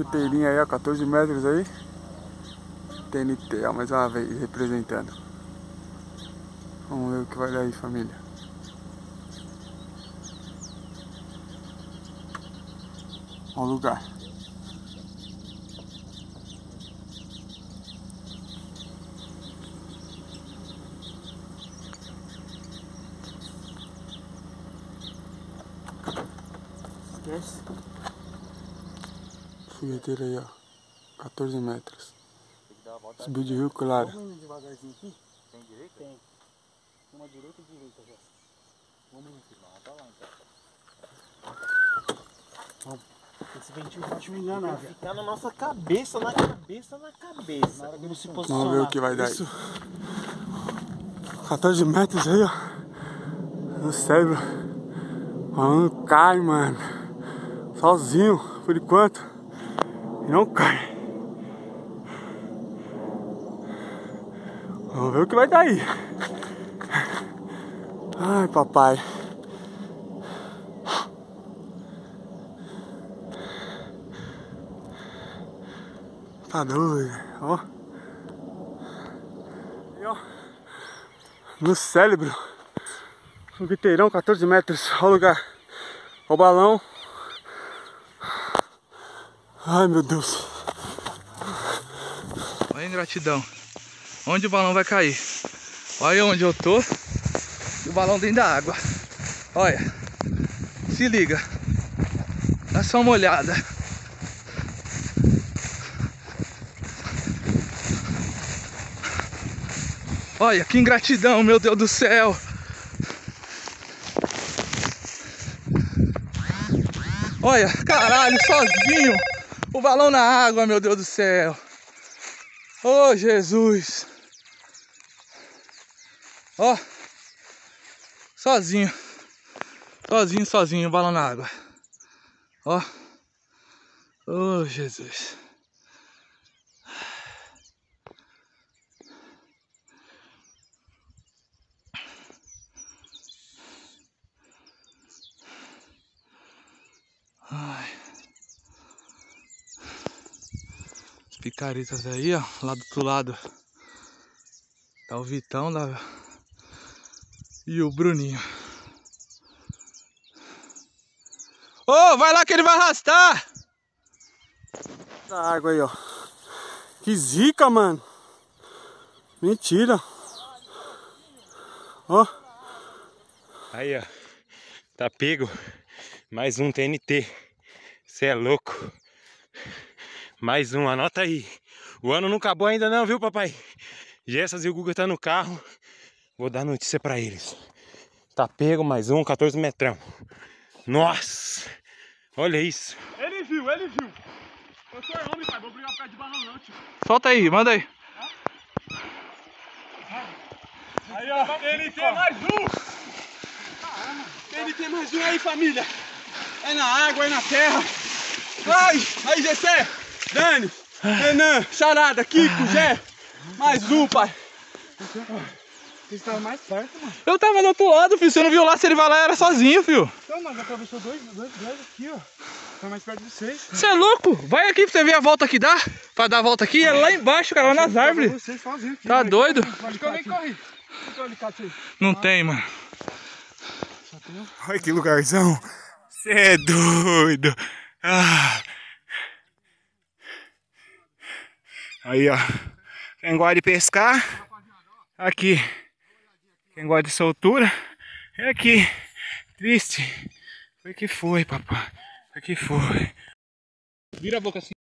Aí, ó, 14 metros aí. TNT, ó, mais uma vez representando. Vamos ver o que vai dar aí, família. Ó o lugar. Esquece. Fogueteiro aí, ó. 14 metros. Que. Subiu de Rio Claro. Vamos devagarzinho aqui. Tem direita? Tem. Uma direita e direita já. Vamos. Vamos pra lá então. Vamos. Esse ventinho baixo me engana, velho. Ficar na nossa cabeça, na cabeça, na cabeça. Na hora ele se posicionar. Vamos ver o que vai dar aí. 14 metros aí, ó. No cérebro. Falando cai, mano. Sozinho, por enquanto. E não cai. Vamos ver o que vai dar aí. Ai, papai. Tá doido, ó. Aí, ó. No cérebro. Fogueteirão, 14 metros. Olha o lugar. Olha o balão. Ai, meu Deus. Olha a ingratidão. Onde o balão vai cair? Olha onde eu tô. E o balão dentro da água. Olha. Se liga. Dá só uma olhada. Olha que ingratidão, meu Deus do céu. Olha, caralho, sozinho. O balão na água, meu Deus do céu. Oh, Jesus. Ó. Sozinho. Sozinho, sozinho, o balão na água. Ó. Oh, Jesus. Picaretas aí, ó. Lá do outro lado. Tá o Vitão da... e o Bruninho. Ô, oh, vai lá que ele vai arrastar! Da água aí, ó. Que zica, mano. Mentira. Ó. Aí, ó. Tá pego. Mais um TNT. Você é louco. Mais um, anota aí. O ano não acabou ainda não, viu, papai? Gessas e o Guga tá no carro. Vou dar notícia pra eles. Tá pego mais um, 14 metrão. Nossa! Olha isso. Ele viu, ele viu. Eu sou homem, pai. Vou brigar por causa de balão não, tio. Solta aí, manda aí. Aí, ó. TNT mais um. TNT mais um aí, família. É na água, é na terra. Ai, aí, Gessé. Dani, Renan, Charada, Kiko, Zé. Mais um, pai. Você estava mais perto, mano. Eu tava do outro lado, filho. Você não viu lá se ele vai lá, era sozinho, filho. Então, mas atravessou dois, dois, dois aqui, ó. Tá mais perto de vocês. Você é louco? Vai aqui pra você ver a volta que dá. Pra dar a volta aqui. É lá embaixo, cara, lá nas árvores. Vocês sozinhos aqui. Tá doido? Acho que eu nem corri. Não tem, mano. Olha que lugarzão. Você é doido. Ah. Aí, ó. Quem gosta de pescar, aqui. Quem gosta de soltura, é aqui. Triste. Foi que foi, papai. Foi que foi. Vira a boca assim.